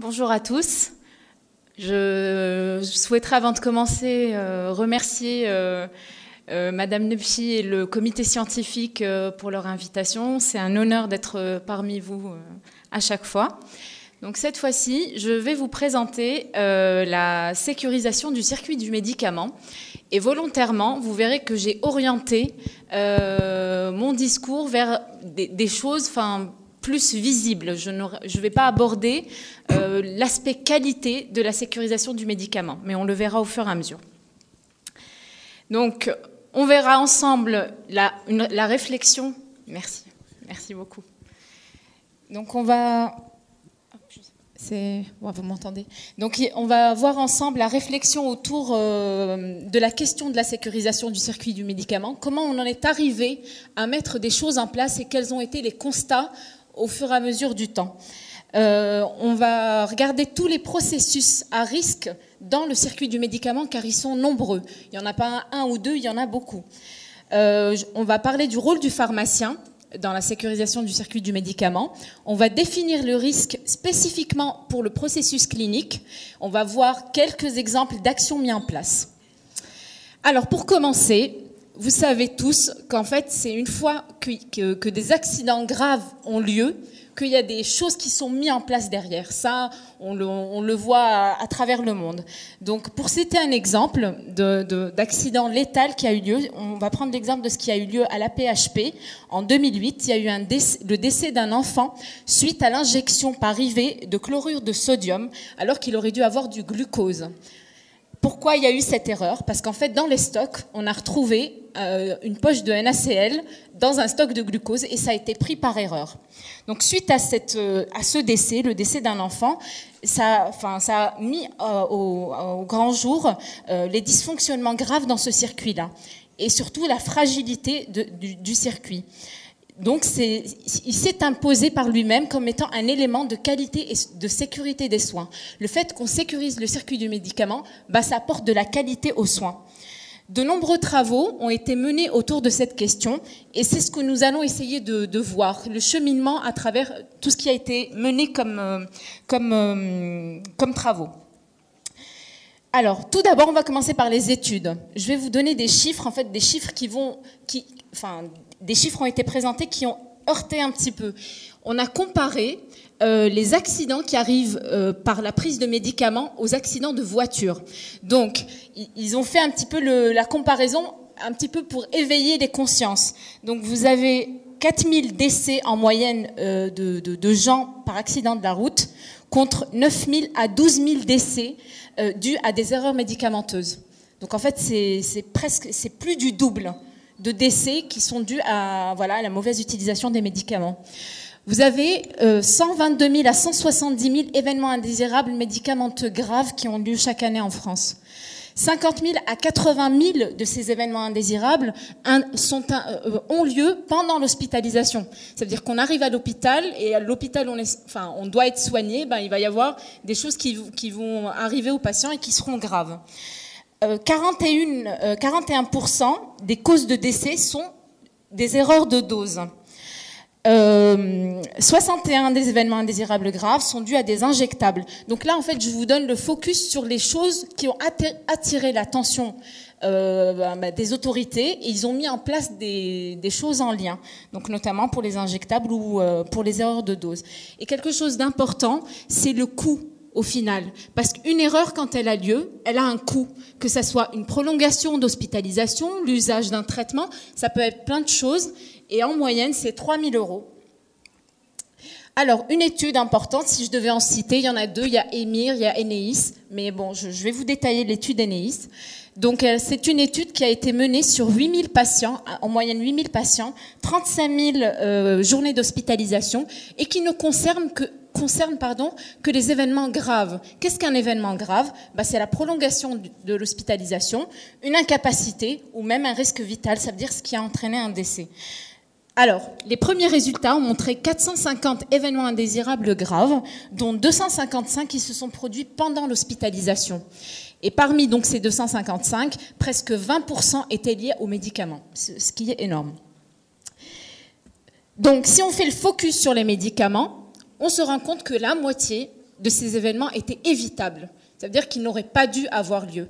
Bonjour à tous. Je souhaiterais avant de commencer euh, remercier euh, euh, Madame Nepchi et le comité scientifique pour leur invitation. C'est un honneur d'être parmi vous à chaque fois. Donc cette fois-ci, je vais vous présenter la sécurisation du circuit du médicament. Et volontairement, vous verrez que j'ai orienté mon discours vers des, choses, plus visible. Je ne vais pas aborder euh, l'aspect qualité de la sécurisation du médicament, mais on le verra au fur et à mesure. Donc, on verra ensemble la, réflexion. Merci, merci beaucoup. Donc, on va. C'est vous m'entendez? Donc, on va voir ensemble la réflexion autour euh, de la question de la sécurisation du circuit du médicament. Comment on en est arrivé à mettre des choses en place et quels ont été les constats au fur et à mesure du temps. Euh, on va regarder tous les processus à risque dans le circuit du médicament car ils sont nombreux. Il n'y en a pas un, ou deux, il y en a beaucoup. Euh, on va parler du rôle du pharmacien dans la sécurisation du circuit du médicament. On va définir le risque spécifiquement pour le processus clinique. On va voir quelques exemples d'actions mises en place. Alors pour commencer, vous savez tous qu'en fait, c'est une fois que, des accidents graves ont lieu, qu'il y a des choses qui sont mises en place derrière. Ça, on le, voit à, travers le monde. Donc, pour citer un exemple d'accident létal qui a eu lieu, on va prendre l'exemple de ce qui a eu lieu à la PHP. En 2008, il y a eu le décès d'un enfant suite à l'injection par IV de chlorure de sodium, alors qu'il aurait dû avoir du glucose. Pourquoi il y a eu cette erreur Parce qu'en fait, dans les stocks, on a retrouvé euh, une poche de NaCl dans un stock de glucose et ça a été pris par erreur. Donc, suite à, euh, ce décès, le décès d'un enfant, ça a mis euh, au, grand jour les dysfonctionnements graves dans ce circuit-là et surtout la fragilité du circuit. Donc, il s'est imposé par lui-même comme étant un élément de qualité et de sécurité des soins. Le fait qu'on sécurise le circuit du médicament, bah, ça apporte de la qualité aux soins. De nombreux travaux ont été menés autour de cette question et c'est ce que nous allons essayer de, voir, le cheminement à travers tout ce qui a été mené comme, euh, comme, euh, comme travaux. Alors, tout d'abord, on va commencer par les études. Je vais vous donner des chiffres, en fait, des chiffres qui vont, qui, enfin, des chiffres ont été présentés qui ont heurté un petit peu. On a comparé euh, les accidents qui arrivent euh, par la prise de médicaments aux accidents de voiture. Donc, ils ont fait un petit peu la comparaison, un petit peu pour éveiller les consciences. Donc, vous avez 4000 décès en moyenne euh, de, gens par accident de la route, contre 9000 à 12 000 décès dus à des erreurs médicamenteuses. Donc, en fait, c'est presque, c'est plus du double de décès qui sont dus à, voilà, la mauvaise utilisation des médicaments. Vous avez 122 euh, 000 à 170 000 événements indésirables médicamenteux graves qui ont lieu chaque année en France. 50 000 à 80 000 de ces événements indésirables euh, ont lieu pendant l'hospitalisation. Ça veut dire qu'on arrive à l'hôpital et à l'hôpital on, enfin, on doit être soigné, ben, il va y avoir des choses qui, qui vont arriver aux patients et qui seront graves. 41, 41% euh, des causes de décès sont des erreurs de dose. 61 euh, des événements indésirables graves sont dus à des injectables. Donc là, en fait, je vous donne le focus sur les choses qui ont attiré l'attention euh, bah, des autorités ils ont mis en place des, choses en lien, donc notamment pour les injectables ou pour les erreurs de dose. Et quelque chose d'important, c'est le coût au final. Parce qu'une erreur, quand elle a lieu, elle a un coût. Que ce soit une prolongation d'hospitalisation, l'usage d'un traitement, ça peut être plein de choses. Et en moyenne, c'est 3 000 euros. Alors, une étude importante, si je devais en citer, il y en a deux. Il y a EMIR, il y a Eneis. Mais bon, je, vais vous détailler l'étude Eneis. Donc, euh, c'est une étude qui a été menée sur 8000 patients, en moyenne 8000 patients, 35 000 euh, journées d'hospitalisation, et qui ne concerne que concerne que les événements graves. Qu'est-ce qu'un événement grave? Bah, C'est la prolongation de l'hospitalisation, une incapacité ou même un risque vital, ça veut dire ce qui a entraîné un décès. Alors, les premiers résultats ont montré 450 événements indésirables graves, dont 255 qui se sont produits pendant l'hospitalisation. Et parmi donc ces 255, presque 20% étaient liés aux médicaments, ce qui est énorme. Donc, si on fait le focus sur les médicaments, on se rend compte que la moitié de ces événements étaient évitables. Ça veut dire qu'ils n'auraient pas dû avoir lieu.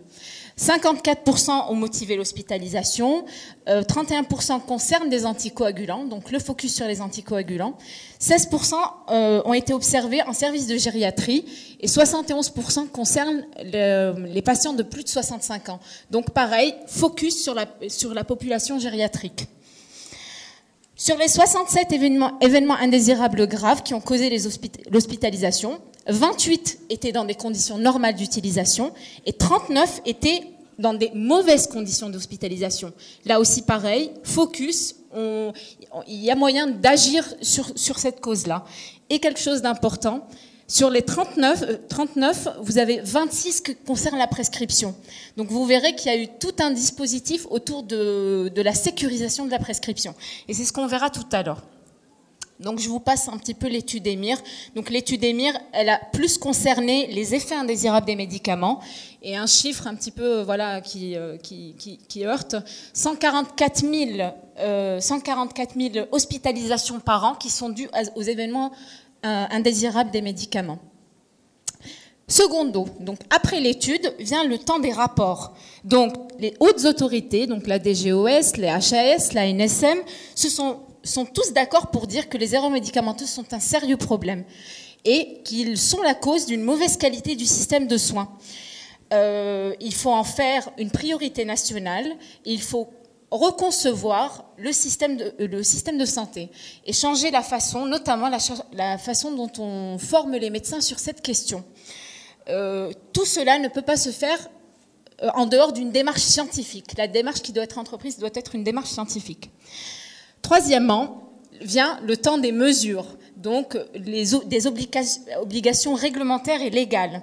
54% ont motivé l'hospitalisation, 31% euh, concernent des anticoagulants, donc le focus sur les anticoagulants, 16% euh, ont été observés en service de gériatrie et 71% concernent les patients de plus de 65 ans. Donc pareil, focus sur la, sur la population gériatrique. Sur les 67 événements, événements indésirables graves qui ont causé l'hospitalisation, 28 étaient dans des conditions normales d'utilisation et 39 étaient dans des mauvaises conditions d'hospitalisation. Là aussi, pareil, focus, il y a moyen d'agir sur, sur cette cause-là. Et quelque chose d'important, sur les 39, 39, euh, vous avez 26 qui concernent la prescription. Donc vous verrez qu'il y a eu tout un dispositif autour de, la sécurisation de la prescription. Et c'est ce qu'on verra tout à l'heure. Donc je vous passe un petit peu l'étude EMIR. Donc l'étude EMIR, elle a plus concerné les effets indésirables des médicaments et un chiffre un petit peu voilà qui, euh, qui, qui, qui heurte 144 000, euh, 144 000 hospitalisations par an qui sont dues aux événements euh, indésirables des médicaments. Secondo, donc après l'étude vient le temps des rapports. Donc les hautes autorités, donc la DGOS, les HAS, la NSM, se sont, sont tous d'accord pour dire que les erreurs médicamenteuses sont un sérieux problème et qu'ils sont la cause d'une mauvaise qualité du système de soins. Euh, il faut en faire une priorité nationale. Il faut reconcevoir le système, de, euh, le système de santé et changer la façon, notamment la, façon dont on forme les médecins sur cette question. Euh, tout cela ne peut pas se faire euh, en dehors d'une démarche scientifique. La démarche qui doit être entreprise doit être une démarche scientifique. Troisièmement, vient le temps des mesures, donc des obligations réglementaires et légales.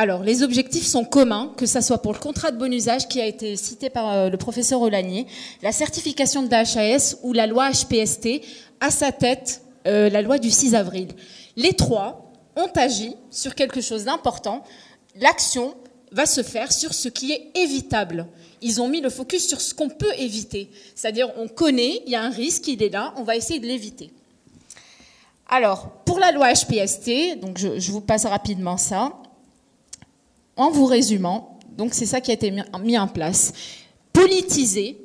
Alors, les objectifs sont communs, que ce soit pour le contrat de bon usage qui a été cité par euh, le professeur Olanier, la certification de l'HAS ou la loi HPST, à sa tête euh, la loi du 6 avril. Les trois ont agi sur quelque chose d'important. L'action va se faire sur ce qui est évitable. Ils ont mis le focus sur ce qu'on peut éviter. C'est-à-dire, on connaît, il y a un risque, il est là, on va essayer de l'éviter. Alors, pour la loi HPST, donc je vous passe rapidement ça en vous résumant, donc c'est ça qui a été mis en place. Politiser,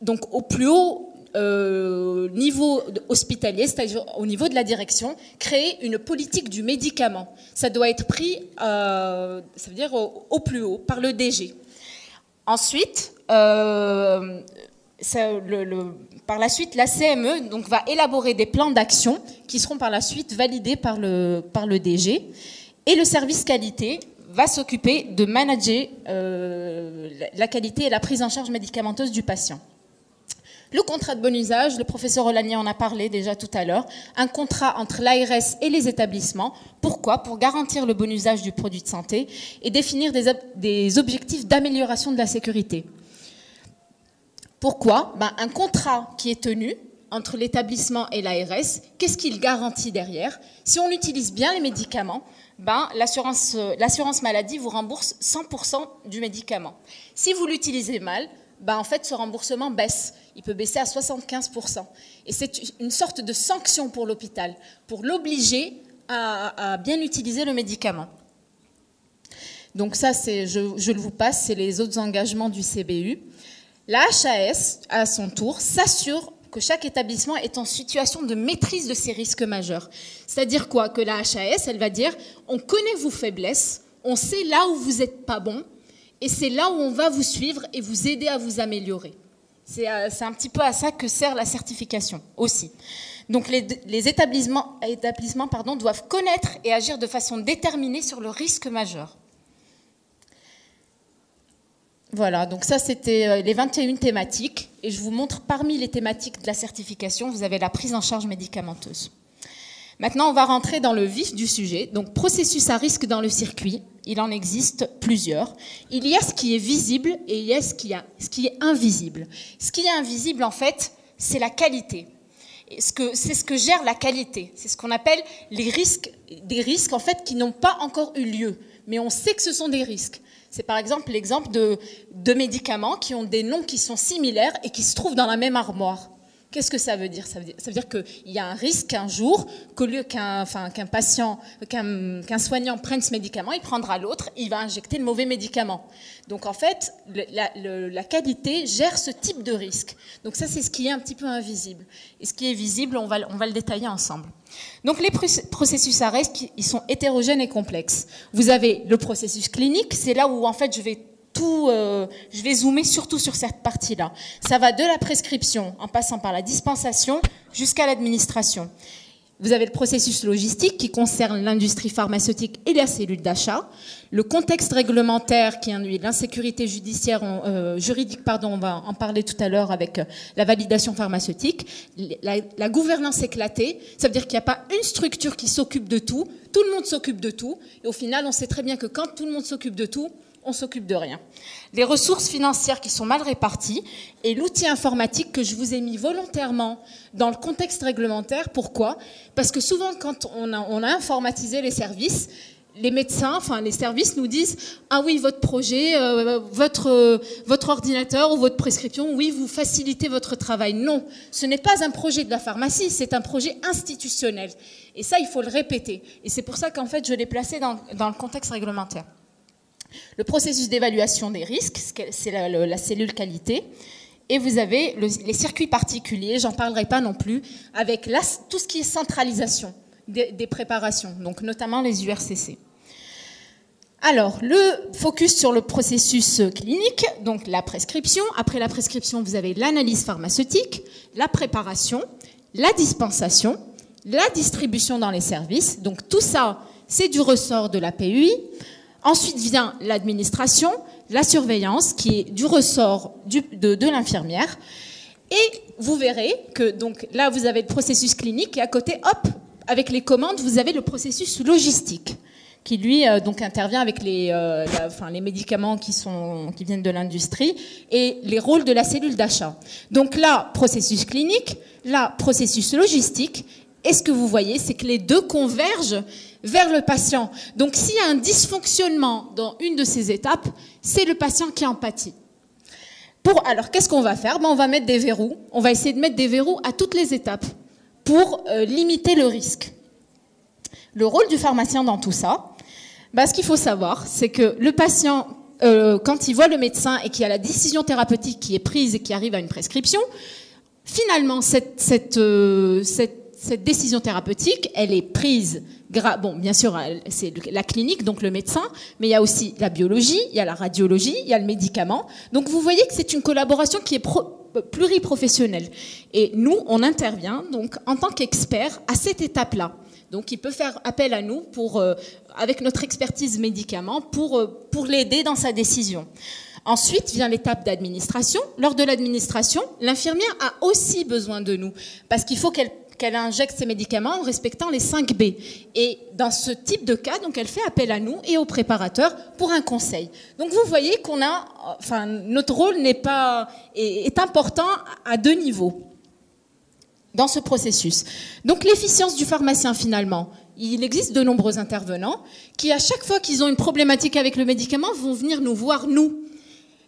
donc au plus haut euh, niveau hospitalier, c'est-à-dire au niveau de la direction, créer une politique du médicament. Ça doit être pris, euh, ça veut dire au, plus haut, par le DG. Ensuite, euh, par la suite, la CME va élaborer des plans d'action qui seront par la suite validés par le DG. Et le service qualité va s'occuper de manager euh, la qualité et la prise en charge médicamenteuse du patient. Le contrat de bon usage, le professeur Olanier en a parlé déjà tout à l'heure, un contrat entre l'ARS et les établissements. Pourquoi? Pour garantir le bon usage du produit de santé et définir des, objectifs d'amélioration de la sécurité. Pourquoi? Ben, Un contrat qui est tenu entre l'établissement et l'ARS, qu'est-ce qu'il garantit derrière? Si on utilise bien les médicaments, ben, euh, l'assurance maladie vous rembourse 100% du médicament. Si vous l'utilisez mal, ben, en fait, ce remboursement baisse. Il peut baisser à 75%. Et c'est une sorte de sanction pour l'hôpital, pour l'obliger à, bien utiliser le médicament. Donc ça, je, je le vous passe, c'est les autres engagements du CBU. La HAS, à son tour, s'assure que chaque établissement est en situation de maîtrise de ces risques majeurs. C'est-à-dire quoi? Que la HAS, elle va dire, on connaît vos faiblesses, on sait là où vous n'êtes pas bon, et c'est là où on va vous suivre et vous aider à vous améliorer. C'est euh, un petit peu à ça que sert la certification aussi. Donc les, établissements, doivent connaître et agir de façon déterminée sur le risque majeur. Voilà, donc ça c'était euh, les 21 thématiques. Et je vous montre parmi les thématiques de la certification, vous avez la prise en charge médicamenteuse. Maintenant, on va rentrer dans le vif du sujet. Donc, processus à risque dans le circuit, il en existe plusieurs. Il y a ce qui est visible et il y a ce qui, ce qui est invisible. Ce qui est invisible, en fait, c'est la qualité. C'est ce que gère la qualité. C'est ce qu'on appelle les risques, des risques, en fait, qui n'ont pas encore eu lieu. Mais on sait que ce sont des risques. C'est par exemple l'exemple de, médicaments qui ont des noms qui sont similaires et qui se trouvent dans la même armoire. Qu'est-ce que ça veut dire? Ça veut dire, qu'il y a un risque un jour qu'au lieu qu'un patient, qu'un soignant prenne ce médicament, il prendra l'autre, il va injecter le mauvais médicament. Donc en fait, la, qualité gère ce type de risque. Donc ça, c'est ce qui est un petit peu invisible. Et ce qui est visible, on va, on va le détailler ensemble. Donc les processus ARES, ils sont hétérogènes et complexes. Vous avez le processus clinique, c'est là où en fait je vais tout, euh, je vais zoomer surtout sur cette partie-là. Ça va de la prescription, en passant par la dispensation, jusqu'à l'administration. Vous avez le processus logistique qui concerne l'industrie pharmaceutique et la cellule d'achat, le contexte réglementaire qui induit l'insécurité judiciaire, euh, juridique, pardon, on va en parler tout à l'heure avec euh, la validation pharmaceutique, la, la gouvernance éclatée, ça veut dire qu'il n'y a pas une structure qui s'occupe de tout, tout le monde s'occupe de tout, et au final, on sait très bien que quand tout le monde s'occupe de tout, on s'occupe de rien. Les ressources financières qui sont mal réparties et l'outil informatique que je vous ai mis volontairement dans le contexte réglementaire. Pourquoi? Parce que souvent, quand on a, informatisé les services, les médecins, enfin les services nous disent ah oui votre projet, euh, votre votre ordinateur ou votre prescription, oui vous facilitez votre travail. Non, ce n'est pas un projet de la pharmacie, c'est un projet institutionnel. Et ça il faut le répéter. Et c'est pour ça qu'en fait je l'ai placé dans le contexte réglementaire. Le processus d'évaluation des risques, c'est la, cellule qualité. Et vous avez les circuits particuliers, j'en parlerai pas non plus, avec tout ce qui est centralisation des, préparations, donc notamment les URCC. Alors, le focus sur le processus clinique, donc la prescription. Après la prescription, vous avez l'analyse pharmaceutique, la préparation, la dispensation, la distribution dans les services. Donc tout ça, c'est du ressort de la PUI. Ensuite vient l'administration, la surveillance, qui est du ressort de, l'infirmière. Et vous verrez que donc là, vous avez le processus clinique et à côté, hop, avec les commandes, vous avez le processus logistique qui lui euh, donc intervient avec les, euh, enfin, les médicaments qui, sont, qui viennent de l'industrie et les rôles de la cellule d'achat. Donc là, processus clinique, là, processus logistique. Et ce que vous voyez, c'est que les deux convergent vers le patient. Donc s'il y a un dysfonctionnement dans une de ces étapes, c'est le patient qui en pâtit. Pour, alors qu'est-ce qu'on va faire? Ben, On va mettre des verrous. On va essayer de mettre des verrous à toutes les étapes pour euh, limiter le risque. Le rôle du pharmacien dans tout ça, ben, ce qu'il faut savoir, c'est que le patient, euh, quand il voit le médecin et qu'il y a la décision thérapeutique qui est prise et qui arrive à une prescription, finalement, cette, euh, cette, cette décision thérapeutique, elle est prise bon, bien sûr, c'est la clinique, donc le médecin, mais il y a aussi la biologie, il y a la radiologie, il y a le médicament. Donc vous voyez que c'est une collaboration qui est pluriprofessionnelle. Et nous, on intervient donc en tant qu'expert à cette étape-là. Donc il peut faire appel à nous pour, euh, avec notre expertise médicament pour, euh, pour l'aider dans sa décision. Ensuite vient l'étape d'administration. Lors de l'administration, l'infirmière a aussi besoin de nous parce qu'il faut qu'elle qu'elle injecte ses médicaments en respectant les 5 B. Et dans ce type de cas, donc elle fait appel à nous et aux préparateurs pour un conseil. Donc vous voyez qu'on a, enfin, notre rôle n'est pas est, important à deux niveaux dans ce processus. Donc l'efficience du pharmacien finalement, il existe de nombreux intervenants qui, à chaque fois qu'ils ont une problématique avec le médicament, vont venir nous voir, nous.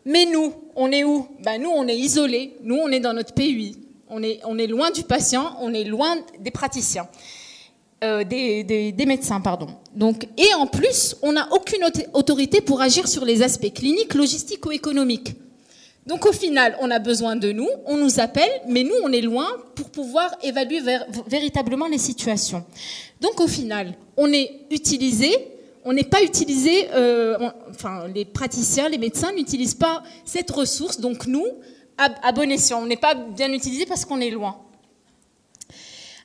Mais nous, on est où? Ben, Nous, on est isolés. Nous, on est dans notre PUI on est, loin du patient, on est loin des praticiens, euh, des, médecins, pardon. Donc, et en plus, on n'a aucune autorité pour agir sur les aspects cliniques, logistiques ou économiques. Donc au final, on a besoin de nous, on nous appelle, mais nous, on est loin pour pouvoir évaluer véritablement les situations. Donc au final, on est utilisé, on n'est pas utilisé, euh, enfin les praticiens, les médecins n'utilisent pas cette ressource, donc nous, à, bon escient. On n'est pas bien utilisé parce qu'on est loin.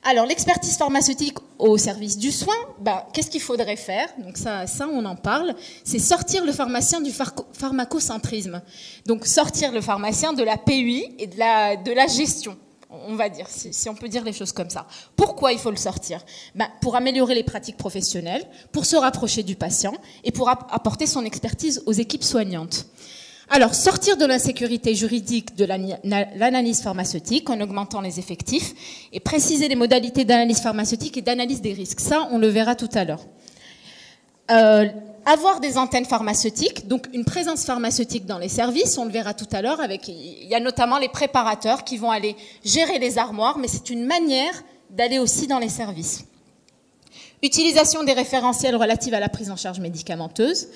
Alors, l'expertise pharmaceutique au service du soin, bah, qu'est-ce qu'il faudrait faire? Donc ça, on en parle. C'est sortir le pharmacien du pharmacocentrisme. Donc sortir le pharmacien de la PUI et de la, de la gestion, on va dire, si, on peut dire les choses comme ça. Pourquoi il faut le sortir? Bah, Pour améliorer les pratiques professionnelles, pour se rapprocher du patient et pour apporter son expertise aux équipes soignantes. Alors, sortir de l'insécurité juridique de l'analyse pharmaceutique en augmentant les effectifs et préciser les modalités d'analyse pharmaceutique et d'analyse des risques. Ça, on le verra tout à l'heure. Euh, avoir des antennes pharmaceutiques, donc une présence pharmaceutique dans les services, on le verra tout à l'heure, avec il y a notamment les préparateurs qui vont aller gérer les armoires, mais c'est une manière d'aller aussi dans les services. Utilisation des référentiels relatifs à la prise en charge médicamenteuse,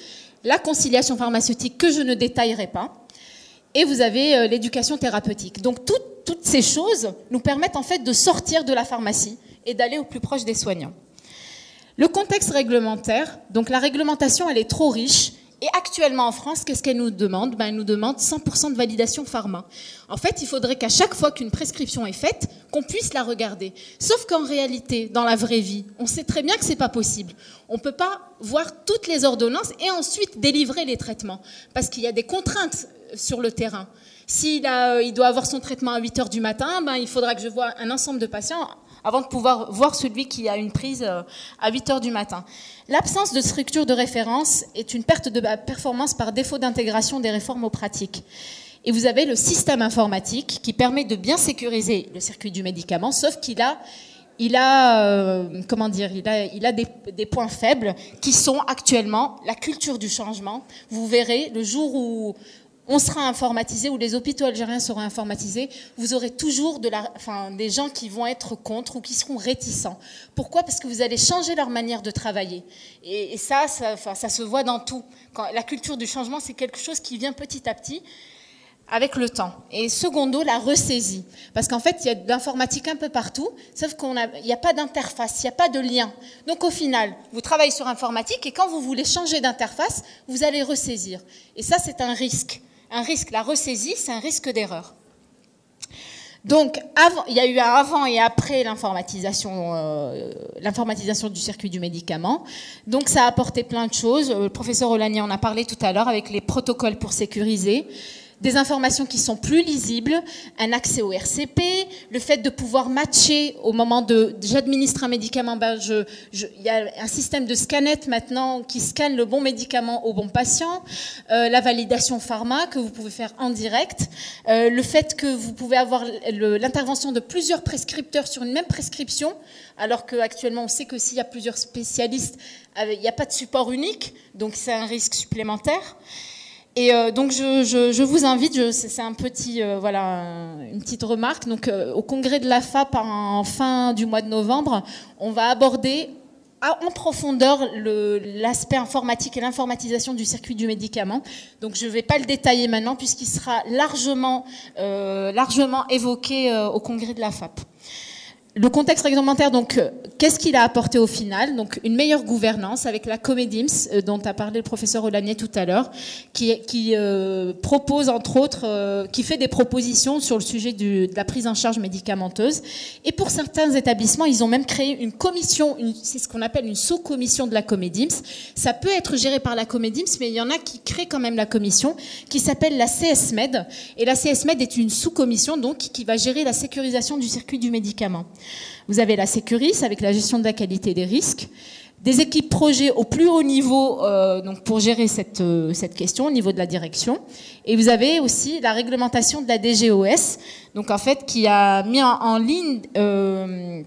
la conciliation pharmaceutique que je ne détaillerai pas, et vous avez euh, l'éducation thérapeutique. Donc toutes ces choses nous permettent en fait de sortir de la pharmacie et d'aller au plus proche des soignants. Le contexte réglementaire, donc la réglementation, elle est trop riche. Et actuellement en France, qu'est-ce qu'elle nous demande? Ben, Elle nous demande 100% de validation pharma. En fait, il faudrait qu'à chaque fois qu'une prescription est faite, qu'on puisse la regarder. Sauf qu'en réalité, dans la vraie vie, on sait très bien que c'est pas possible. On peut pas voir toutes les ordonnances et ensuite délivrer les traitements. Parce qu'il y a des contraintes sur le terrain. S'il il doit avoir son traitement à 8 heures du matin, ben, il faudra que je vois un ensemble de patients avant de pouvoir voir celui qui a une prise euh, à 8 heures du matin. L'absence de structure de référence est une perte de performance par défaut d'intégration des réformes aux pratiques. Et vous avez le système informatique qui permet de bien sécuriser le circuit du médicament, sauf qu'il a il a, euh, comment dire, il a, il a des, des, points faibles qui sont actuellement la culture du changement. Vous verrez, le jour où, on sera informatisé ou les hôpitaux algériens seront informatisés, vous aurez toujours de la, des gens qui vont être contre ou qui seront réticents. Pourquoi? Parce que vous allez changer leur manière de travailler. Et, ça, ça, se voit dans tout. La culture du changement, c'est quelque chose qui vient petit à petit avec le temps. Et secondo, la ressaisie. Parce qu'en fait, il y a de l'informatique un peu partout, sauf qu'il n'y a pas d'interface, il n'y a pas de lien. Donc au final, vous travaillez sur informatique et quand vous voulez changer d'interface, vous allez ressaisir. Et ça, c'est un risque un risque, la ressaisie, c'est un risque d'erreur. Donc, il y a eu avant et après l'informatisation, euh, l'informatisation du circuit du médicament. Donc, ça a apporté plein de choses. Le professeur Olanier en a parlé tout à l'heure avec les protocoles pour sécuriser des informations qui sont plus lisibles, un accès au RCP, le fait de pouvoir matcher au moment de j'administre un médicament, ben il y a un système de scanette maintenant qui scanne le bon médicament au bon patient, euh, la validation pharma que vous pouvez faire en direct, euh, le fait que vous pouvez avoir l'intervention de plusieurs prescripteurs sur une même prescription, alors qu'actuellement on sait que s'il y a plusieurs spécialistes, il n'y a pas de support unique, donc c'est un risque supplémentaire. Et euh, donc je, je, vous invite, c'est un petit, euh, voilà, une petite remarque. Donc euh, au congrès de la FAP en fin du mois de novembre, on va aborder en profondeur l'aspect informatique et l'informatisation du circuit du médicament. Donc je ne vais pas le détailler maintenant puisqu'il sera largement, largement évoqué au congrès de la FAP. Le contexte réglementaire, donc, euh, qu'est-ce qu'il a apporté au final? Donc, une meilleure gouvernance avec la Comedims, euh, dont a parlé le professeur Olanier tout à l'heure, qui, qui euh, propose, entre autres, qui fait des propositions sur le sujet du, de la prise en charge médicamenteuse. Et pour certains établissements, ils ont même créé une commission, c'est ce qu'on appelle une sous-commission de la Comedims. Ça peut être géré par la Comedims, mais il y en a qui créent quand même la commission, qui s'appelle la CSMED. Et la CSMED est une sous-commission, donc, qui va gérer la sécurisation du circuit du médicament. Vous avez la Sécuris avec la gestion de la qualité des risques, des équipes projets au plus haut niveau euh, donc pour gérer cette, euh, cette question au niveau de la direction. Et vous avez aussi la réglementation de la DGOS, donc en fait qui a mis en, ligne euh,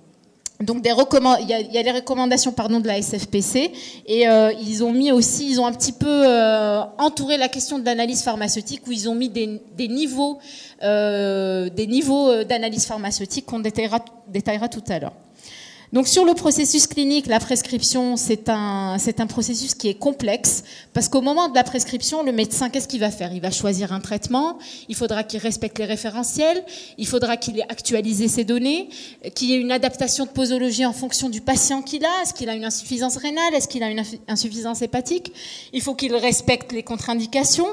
donc des il, y a, il y a les recommandations pardon de la SFPC et euh, ils ont mis aussi ils ont un petit peu euh, entouré la question de l'analyse pharmaceutique où ils ont mis des, niveaux euh, des niveaux d'analyse pharmaceutique qu'on détaillera tout à l'heure. Donc sur le processus clinique, la prescription, c'est un, c'est un processus qui est complexe parce qu'au moment de la prescription, le médecin, qu'est-ce qu'il va faire? Il va choisir un traitement, il faudra qu'il respecte les référentiels, il faudra qu'il ait actualisé ses données, qu'il y ait une adaptation de posologie en fonction du patient qu'il a, est-ce qu'il a une insuffisance rénale, est-ce qu'il a une insuffisance hépatique, il faut qu'il respecte les contre-indications,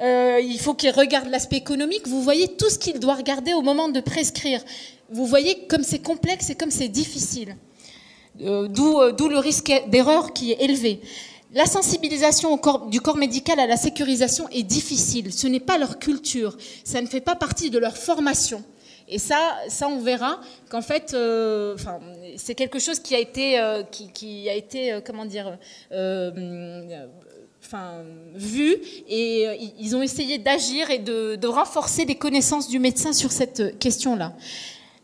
euh, il faut qu'il regarde l'aspect économique, vous voyez tout ce qu'il doit regarder au moment de prescrire vous voyez comme c'est complexe et comme c'est difficile. Euh, euh, d'où le risque d'erreur qui est élevé. La sensibilisation du corps médical à la sécurisation est difficile. Ce n'est pas leur culture. Ça ne fait pas partie de leur formation. Et ça, ça on verra qu'en fait, euh, c'est quelque chose qui a été, qui, a été comment dire, enfin, vu. Et ils ont essayé d'agir et de renforcer les connaissances du médecin sur cette question-là.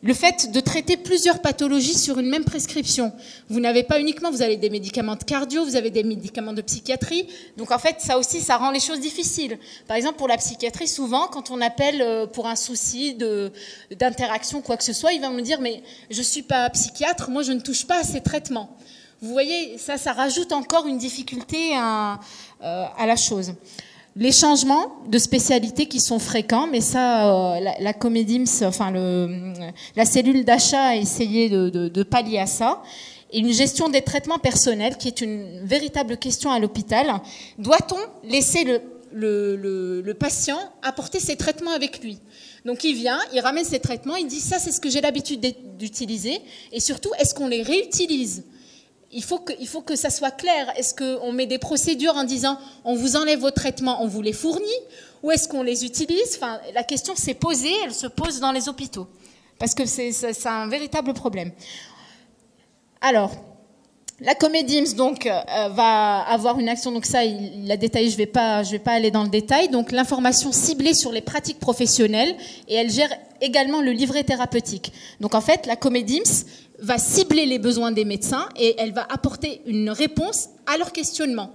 Le fait de traiter plusieurs pathologies sur une même prescription. Vous n'avez pas uniquement, vous avez des médicaments de cardio, vous avez des médicaments de psychiatrie. Donc en fait, ça aussi, ça rend les choses difficiles. Par exemple, pour la psychiatrie, souvent, quand on appelle euh, pour un souci d'interaction, quoi que ce soit, il va me dire, mais je suis pas psychiatre, moi je ne touche pas à ces traitements. Vous voyez, ça, ça rajoute encore une difficulté à, euh, à la chose. Les changements de spécialité qui sont fréquents, mais ça, euh, la, Comédims, enfin la cellule d'achat a essayé de, pallier à ça. Et une gestion des traitements personnels, qui est une véritable question à l'hôpital. Doit-on laisser le, le, patient apporter ses traitements avec lui? Donc il vient, il ramène ses traitements, il dit ça c'est ce que j'ai l'habitude d'utiliser, et surtout est-ce qu'on les réutilise? Il faut, que, faut que ça soit clair. Est-ce qu'on met des procédures en disant on vous enlève vos traitements, on vous les fournit Ou est-ce qu'on les utilise? Enfin, La question s'est posée, elle se pose dans les hôpitaux. Parce que c'est un véritable problème. Alors, la Comédims donc euh, va avoir une action, donc ça il l'a détaillé, je vais pas, je vais pas aller dans le détail. Donc l'information ciblée sur les pratiques professionnelles et elle gère également le livret thérapeutique. Donc en fait, la Comédims va cibler les besoins des médecins et elle va apporter une réponse à leurs questionnements,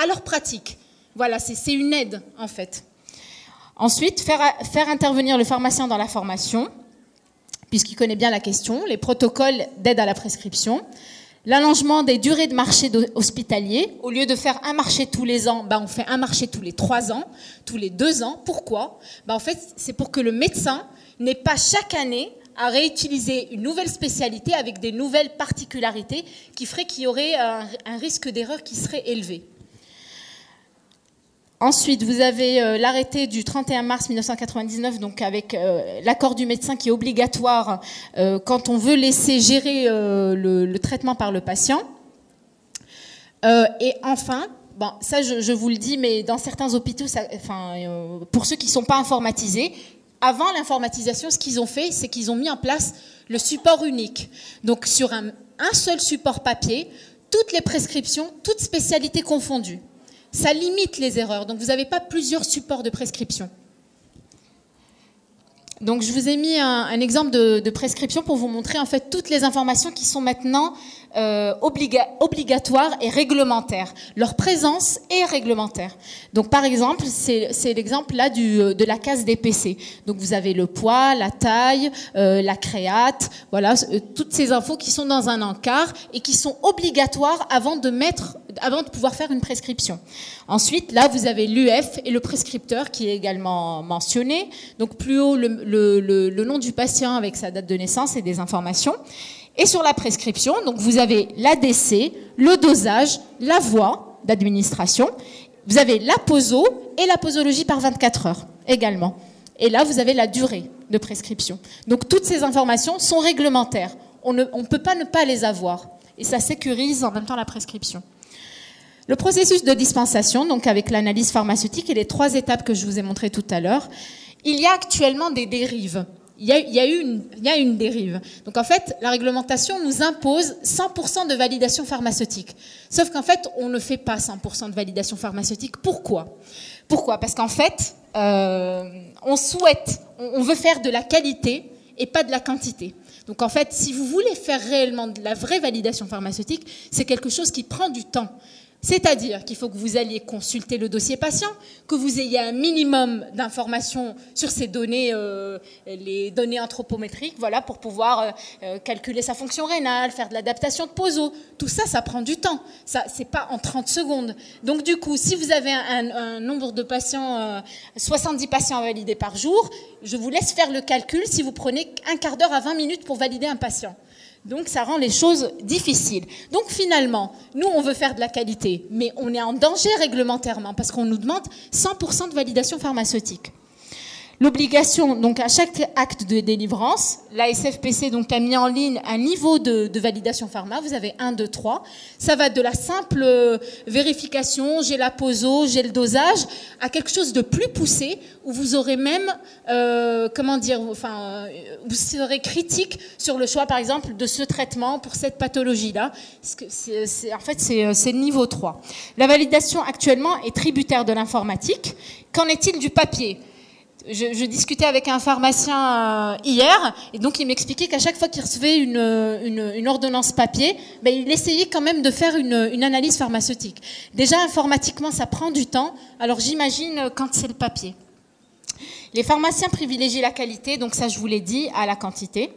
à leurs pratiques. Voilà, c'est une aide en fait. Ensuite, faire, faire intervenir le pharmacien dans la formation, puisqu'il connaît bien la question, les protocoles d'aide à la prescription, l'allongement des durées de marché hospitalier. Au lieu de faire un marché tous les ans, ben on fait un marché tous les trois ans, tous les deux ans. Pourquoi? Ben En fait, c'est pour que le médecin n'ait pas chaque année à réutiliser une nouvelle spécialité avec des nouvelles particularités qui feraient qu'il y aurait un risque d'erreur qui serait élevé. Ensuite, vous avez euh, l'arrêté du 31 mars 1999, donc avec euh, l'accord du médecin qui est obligatoire euh, quand on veut laisser gérer le, traitement par le patient. Et enfin, ça je, vous le dis, mais dans certains hôpitaux, pour ceux qui ne sont pas informatisés, avant l'informatisation, ce qu'ils ont fait, c'est qu'ils ont mis en place le support unique. Donc sur un, seul support papier, toutes les prescriptions, toutes spécialités confondues. Ça limite les erreurs. Donc vous n'avez pas plusieurs supports de prescription. Donc je vous ai mis un, exemple de, prescription pour vous montrer en fait toutes les informations qui sont maintenant euh, obliga obligatoires et réglementaires. Leur présence est réglementaire. Donc par exemple, c'est l'exemple là du, de la case DPC. Donc vous avez le poids, la taille, euh, la créate, voilà, euh, toutes ces infos qui sont dans un encart et qui sont obligatoires avant de mettre, avant de pouvoir faire une prescription. Ensuite, là vous avez l'UF et le prescripteur qui est également mentionné. Donc plus haut le, nom du patient avec sa date de naissance et des informations. Et sur la prescription, donc vous avez l'ADC, le dosage, la voie d'administration, vous avez la poso et la posologie par 24 heures également. Et là, vous avez la durée de prescription. Donc toutes ces informations sont réglementaires. On ne peut pas ne pas les avoir. Et ça sécurise en même temps la prescription. Le processus de dispensation, donc avec l'analyse pharmaceutique et les trois étapes que je vous ai montrées tout à l'heure, il y a actuellement des dérives il y, a, il, y a une, dérive. Donc en fait, la réglementation nous impose 100% de validation pharmaceutique. Sauf qu'en fait, on ne fait pas 100% de validation pharmaceutique. Pourquoi? Pourquoi? Parce qu'en fait, euh, on souhaite, on veut faire de la qualité et pas de la quantité. Donc en fait, si vous voulez faire réellement de la vraie validation pharmaceutique, c'est quelque chose qui prend du temps. C'est-à-dire qu'il faut que vous alliez consulter le dossier patient, que vous ayez un minimum d'informations sur ces données, euh, les données anthropométriques, voilà, pour pouvoir euh, euh, calculer sa fonction rénale, faire de l'adaptation de POSO. Tout ça, ça prend du temps. Ça, c'est pas en 30 secondes. Donc du coup, si vous avez un, un nombre de patients, 70 patients à valider par jour, je vous laisse faire le calcul si vous prenez un quart d'heure à 20 minutes pour valider un patient. Donc ça rend les choses difficiles. Donc finalement, nous, on veut faire de la qualité, mais on est en danger réglementairement parce qu'on nous demande 100% de validation pharmaceutique. L'obligation, donc à chaque acte de délivrance, la SFPC donc a mis en ligne un niveau de, validation pharma. Vous avez 1, 2, 3. Ça va de la simple vérification, j'ai la poso, j'ai le dosage, à quelque chose de plus poussé où vous aurez même, euh, comment dire, enfin, vous serez critique sur le choix, par exemple, de ce traitement pour cette pathologie-là. En fait, c'est le niveau 3. La validation actuellement est tributaire de l'informatique. Qu'en est-il du papier? Je, discutais avec un pharmacien euh, hier, et donc il m'expliquait qu'à chaque fois qu'il recevait une, une, ordonnance papier, ben, il essayait quand même de faire une, une, analyse pharmaceutique. Déjà, informatiquement, ça prend du temps, alors j'imagine quand c'est le papier. Les pharmaciens privilégient la qualité, donc ça je vous l'ai dit, à la quantité.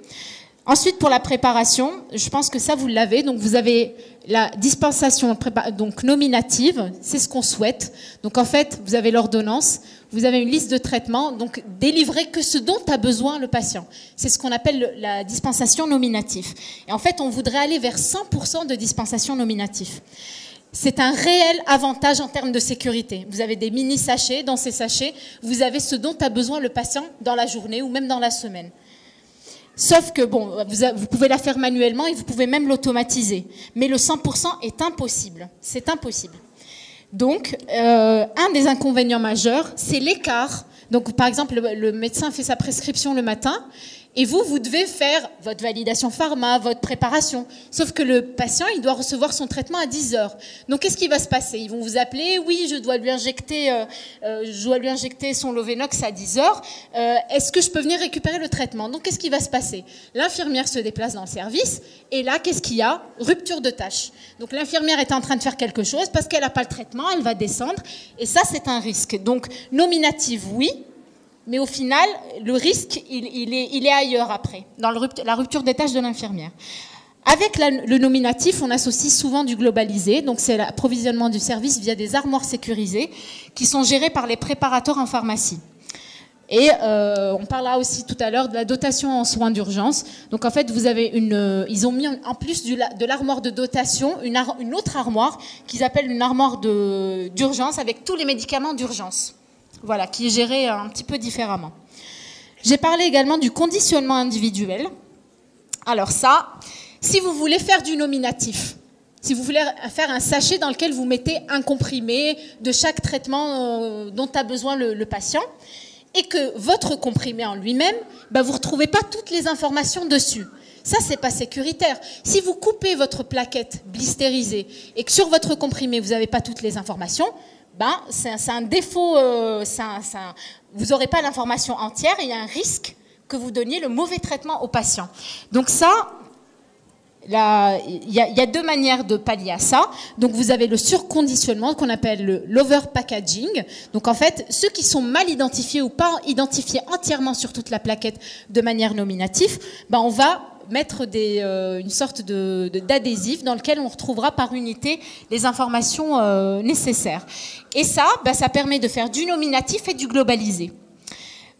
Ensuite, pour la préparation, je pense que ça, vous l'avez. Donc, vous avez la dispensation donc nominative, c'est ce qu'on souhaite. Donc, en fait, vous avez l'ordonnance, vous avez une liste de traitements, donc délivrer que ce dont a besoin le patient. C'est ce qu'on appelle la dispensation nominative. Et en fait, on voudrait aller vers 100% de dispensation nominative. C'est un réel avantage en termes de sécurité. Vous avez des mini sachets. Dans ces sachets, vous avez ce dont a besoin le patient dans la journée ou même dans la semaine. Sauf que, bon, vous, pouvez la faire manuellement et vous pouvez même l'automatiser. Mais le 100% est impossible. C'est impossible. Donc, euh, un des inconvénients majeurs, c'est l'écart. Donc, par exemple, le, médecin fait sa prescription le matin et vous, vous devez faire votre validation pharma, votre préparation. Sauf que le patient, il doit recevoir son traitement à 10 heures. Donc, qu'est-ce qui va se passer? Ils vont vous appeler, oui, je dois lui injecter, euh, euh, je dois lui injecter son Lovenox à 10 heures. Euh, Est-ce que je peux venir récupérer le traitement? Donc, qu'est-ce qui va se passer? L'infirmière se déplace dans le service, et là, qu'est-ce qu'il y a? Rupture de tâche. Donc, l'infirmière est en train de faire quelque chose parce qu'elle n'a pas le traitement, elle va descendre, et ça, c'est un risque. Donc, nominative, oui, mais au final, le risque, il, est, ailleurs après, dans la rupture des tâches de l'infirmière. Avec le nominatif, on associe souvent du globalisé, donc c'est l'approvisionnement du service via des armoires sécurisées qui sont gérées par les préparateurs en pharmacie. Et euh, on parlera aussi tout à l'heure de la dotation en soins d'urgence. Donc en fait, vous avez une, euh, ils ont mis en plus de l'armoire de dotation une, une autre armoire qu'ils appellent une armoire d'urgence avec tous les médicaments d'urgence. Voilà, qui est géré un petit peu différemment. J'ai parlé également du conditionnement individuel. Alors ça, si vous voulez faire du nominatif, si vous voulez faire un sachet dans lequel vous mettez un comprimé de chaque traitement euh, dont a besoin le, patient, et que votre comprimé en lui-même, bah, vous ne retrouvez pas toutes les informations dessus. Ça, c'est pas sécuritaire. Si vous coupez votre plaquette blistériser et que sur votre comprimé, vous n'avez pas toutes les informations, ben, c'est un défaut, euh, vous n'aurez pas l'information entière et il y a un risque que vous donniez le mauvais traitement au patient. Donc ça, il y, a deux manières de pallier à ça. Donc vous avez le surconditionnement qu'on appelle l'overpackaging. Donc en fait, ceux qui sont mal identifiés ou pas identifiés entièrement sur toute la plaquette de manière nominative, ben on va mettre euh, une sorte d'adhésif de, dans lequel on retrouvera par unité les informations euh, nécessaires. Et ça, bah, ça permet de faire du nominatif et du globalisé.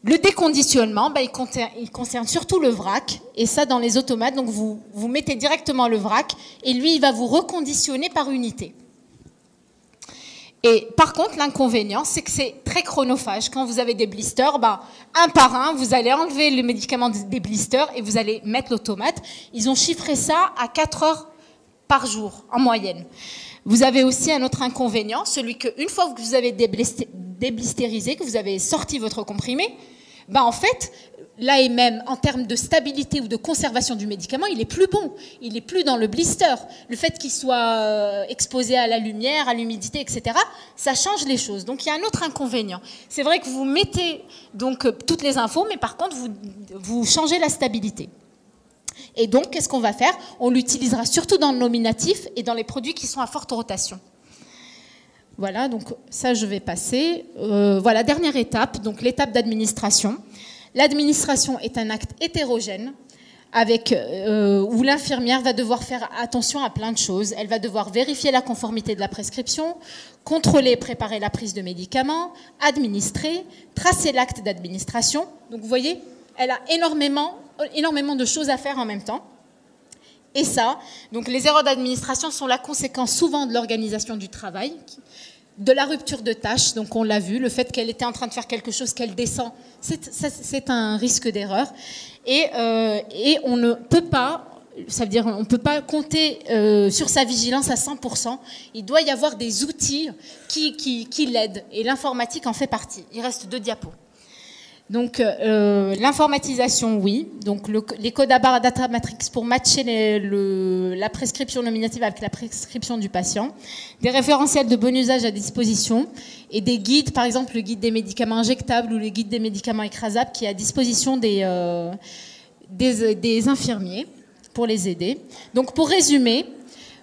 Le déconditionnement, bah, il, concerne, il, concerne, surtout le vrac, et ça dans les automates. Donc vous, vous mettez directement le vrac, et lui, il va vous reconditionner par unité. Et par contre, l'inconvénient, c'est que c'est très chronophage. Quand vous avez des blisters, bah, un par un, vous allez enlever le médicament des blisters et vous allez mettre l'automate. Ils ont chiffré ça à 4 heures par jour, en moyenne. Vous avez aussi un autre inconvénient, celui qu'une fois que vous avez déblisterisé, que vous avez sorti votre comprimé, bah en fait, là et même en termes de stabilité ou de conservation du médicament, il est plus bon. Il est plus dans le blister. Le fait qu'il soit euh, exposé à la lumière, à l'humidité, etc., ça change les choses. Donc il y a un autre inconvénient. C'est vrai que vous mettez donc euh, toutes les infos, mais par contre vous, vous changez la stabilité. Et donc qu'est-ce qu'on va faire? On l'utilisera surtout dans le nominatif et dans les produits qui sont à forte rotation. Voilà, donc ça je vais passer. Euh, voilà, dernière étape, donc l'étape d'administration. L'administration est un acte hétérogène avec, euh, où l'infirmière va devoir faire attention à plein de choses. Elle va devoir vérifier la conformité de la prescription, contrôler et préparer la prise de médicaments, administrer, tracer l'acte d'administration. Donc vous voyez, elle a énormément, énormément de choses à faire en même temps. Et ça, donc les erreurs d'administration sont la conséquence souvent de l'organisation du travail, de la rupture de tâches, donc on l'a vu, le fait qu'elle était en train de faire quelque chose, qu'elle descend, c'est un risque d'erreur. Et, euh, et, on ne peut pas, ça veut dire on ne peut pas compter euh, sur sa vigilance à 100%. Il doit y avoir des outils qui, qui l'aident, et l'informatique en fait partie. Il reste deux diapos. Donc euh, l'informatisation, oui. Donc le, les codes à barre data matrix pour matcher la prescription nominative avec la prescription du patient. Des référentiels de bon usage à disposition et des guides, par exemple le guide des médicaments injectables ou le guide des médicaments écrasables qui est à disposition des, euh, infirmiers pour les aider. Donc pour résumer,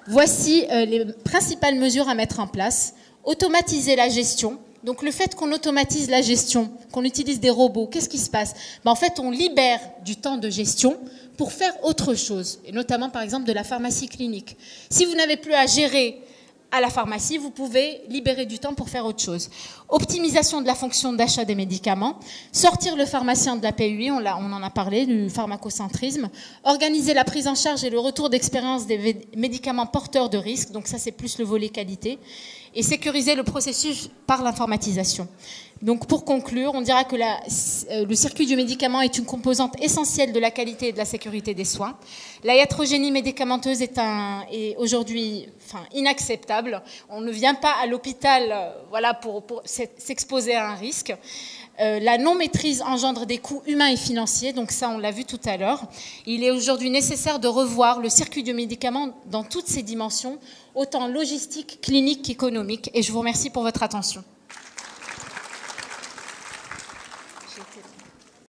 voici euh, les principales mesures à mettre en place. Automatiser la gestion donc le fait qu'on automatise la gestion, qu'on utilise des robots, qu'est-ce qui se passe? Ben, En fait, on libère du temps de gestion pour faire autre chose, notamment par exemple de la pharmacie clinique. Si vous n'avez plus à gérer à la pharmacie, vous pouvez libérer du temps pour faire autre chose. Optimisation de la fonction d'achat des médicaments, sortir le pharmacien de la PUI, on, on, en a parlé, du pharmacocentrisme, organiser la prise en charge et le retour d'expérience des médicaments porteurs de risques, donc ça c'est plus le volet qualité, et sécuriser le processus par l'informatisation. Donc pour conclure, on dira que euh, le circuit du médicament est une composante essentielle de la qualité et de la sécurité des soins. La iatrogénie médicamenteuse est, aujourd'hui inacceptable. On ne vient pas à l'hôpital euh, voilà, pour s'exposer à un risque. Euh, la non-maîtrise engendre des coûts humains et financiers, donc ça on l'a vu tout à l'heure. Il est aujourd'hui nécessaire de revoir le circuit du médicament dans toutes ses dimensions, autant logistique, clinique qu'économique. Et je vous remercie pour votre attention.